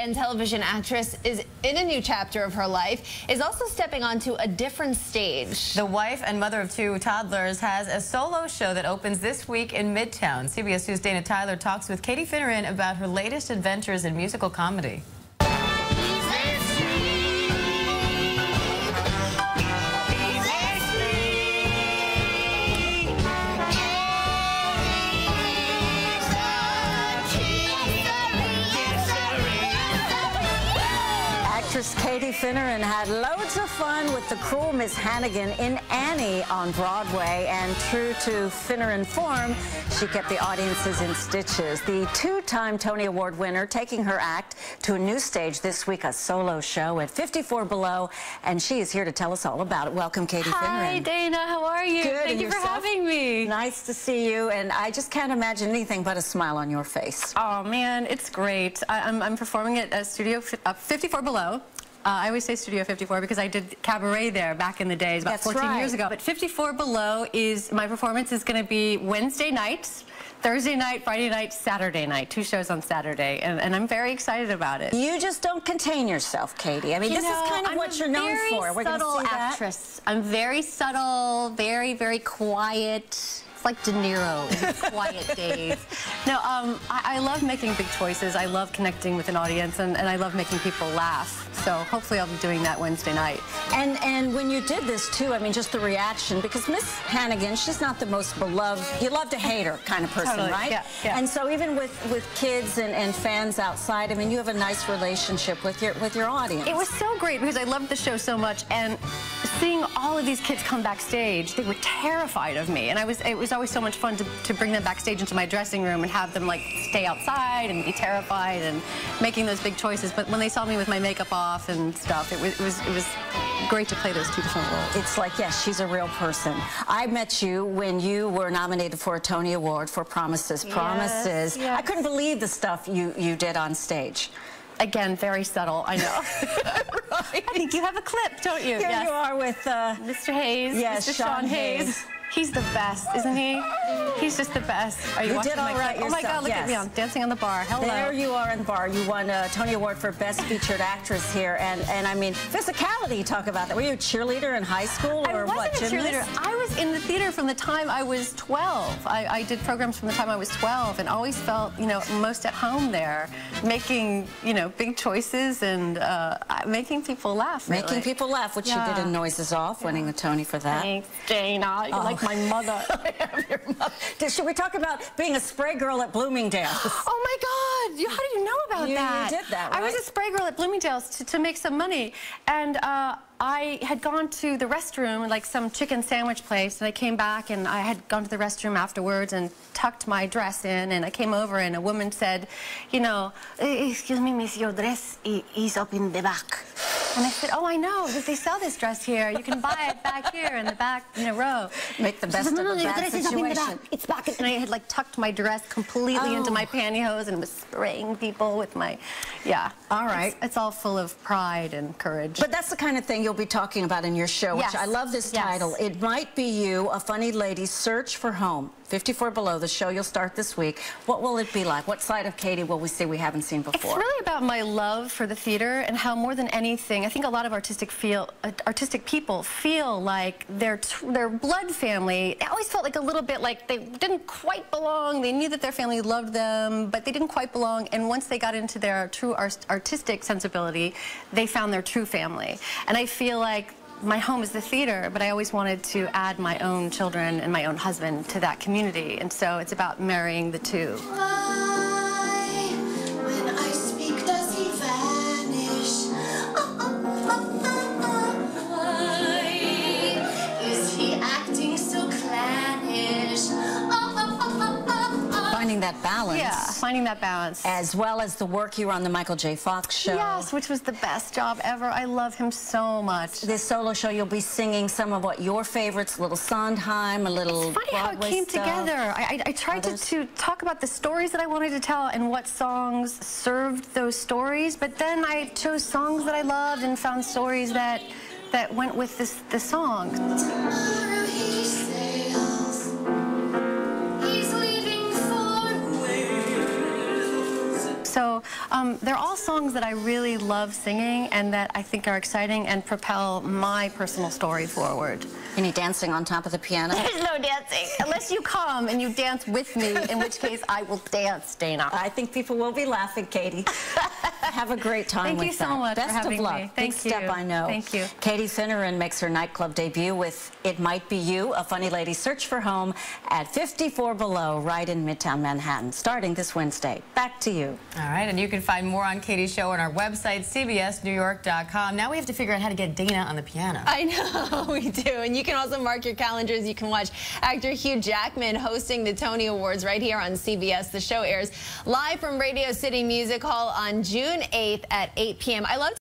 and television actress is in a new chapter of her life, is also stepping onto a different stage. The wife and mother of two toddlers has a solo show that opens this week in Midtown. CBS News' Dana Tyler talks with Katie Finneran about her latest adventures in musical comedy. Finneran had loads of fun with the cruel Miss Hannigan in Annie on Broadway, and true to Finneran form, she kept the audiences in stitches. The two-time Tony Award winner taking her act to a new stage this week, a solo show at 54 Below, and she is here to tell us all about it. Welcome, Katie Hi, Finneran. Hi, Dana. How are you? Good. Thank and you yourself? for having me. Nice to see you, and I just can't imagine anything but a smile on your face. Oh, man, it's great. I, am I'm, I'm performing at a Studio uh, 54 Below. Uh, I always say Studio 54 because I did cabaret there back in the days, about That's 14 right. years ago. But 54 Below is, my performance is going to be Wednesday nights, Thursday night, Friday night, Saturday night. Two shows on Saturday, and, and I'm very excited about it. You just don't contain yourself, Katie. I mean, You this know, is kind of I'm what you're known for. We're going to subtle see that. actress. I'm very subtle, very, very quiet. It's like De Niro in his quiet days. No, um, I, I love making big choices. I love connecting with an audience, and, and I love making people laugh. So hopefully I'll be doing that Wednesday night. And and when you did this too, I mean, just the reaction because Miss Hannigan, she's not the most beloved. You love to hate her kind of person, Totally, right? yeah, yeah. And so even with with kids and, and fans outside, I mean, you have a nice relationship with your with your audience. It was so great because I loved the show so much, and seeing all of these kids come backstage, they were terrified of me, and I was it was always so much fun to, to bring them backstage into my dressing room and have them like stay outside and be terrified and making those big choices. But when they saw me with my makeup off and stuff, it was it was it was great to play those two different roles. It's like, yes, she's a real person. I met you when you were nominated for a Tony Award for Promises. Promises. yes. I couldn't believe the stuff you, you did on stage. Again, very subtle, I know. I think you have a clip, don't you? Here Yes. you are with uh, Mr. Hayes. Yes, Mr. Sean Sean, Hayes. Hayes. He's the best, isn't he? He's just the best. Are You watching did all right clip? Oh my God, look at me. yes. I'm dancing on the bar. Hello. There you are on the bar. You won a Tony Award for Best Featured Actress here. And, and I mean, physicality, you talk about that. Were you a cheerleader in high school I or wasn't what? a cheerleader. I was in the theater from the time I was 12. I, I did programs from the time I was 12 and always felt, you know, most at home there, making, you know, big choices and uh, making people laugh. Making really. people laugh, which you did in Noises Off, winning the Tony for that. Thanks, Dana. Oh. like my mother. I have your mother. Should we talk about being a spray girl at Bloomingdale's? Oh my God! You, how do you know about You- you that? did that, Right? I was a spray girl at Bloomingdale's to, to make some money, and uh, I had gone to the restroom, like some chicken sandwich place, and I came back and I had gone to the restroom afterwards and tucked my dress in, and I came over and a woman said, you know, "Eh, excuse me, miss, your dress is up in the back. And I said, oh, I know, because they sell this dress here. You can buy it back here in the back, in a row. Make the best said, of no, a no, bad dress is up in the situation. back. It's back. And I had like tucked my dress completely into Oh. my pantyhose and was spraying people with my, yeah. All right. It's, it's all full of pride and courage. But that's the kind of thing you'll be talking about in your show, which Yes. I love this Yes. title. It might be you, a funny lady, search for home. 54 Below, the show you'll start this week. What will it be like? What side of Katie will we see we haven't seen before? It's really about my love for the theater and how more than anything, I think a lot of artistic feel, uh, artistic people feel like their their blood family. They always felt like a little bit like they didn't quite belong. They knew that their family loved them, but they didn't quite belong. And once they got into their true art- artistic sensibility, they found their true family. And I feel like my home is the theater, but I always wanted to add my own children and my own husband to that community. And so it's about marrying the two. Finding that balance. Yeah, finding that balance. As well as the work you were on the Michael J. Fox show. Yes, which was the best job ever. I love him so much. This solo show, you'll be singing some of what your favorites, a little Sondheim, a little It's funny how it came stuff. together. I, I, I tried to, to talk about the stories that I wanted to tell and what songs served those stories, but then I chose songs that I loved and found stories that that went with this the song. Um, they're all songs that I really love singing and that I think are exciting and propel my personal story forward. Any dancing on top of the piano? There's no dancing unless you come and you dance with me, in which case I will dance, Dana. I think people will be laughing, Katie. Have a great time Thank with you so much for Best having of luck. me. Big Thank step, you. I know. Thank you. Katie Finneran makes her nightclub debut with It Might Be You, a funny lady search for home at 54 Below, right in Midtown Manhattan, starting this Wednesday. Back to you. All right, and you can find more on Katie's show on our website, cbsnewyork.com. Now we have to figure out how to get Dana on the piano. I know, we do. And you can also mark your calendars. You can watch actor Hugh Jackman hosting the Tony Awards right here on CBS. The show airs live from Radio City Music Hall on June 8th at 8 p.m. I love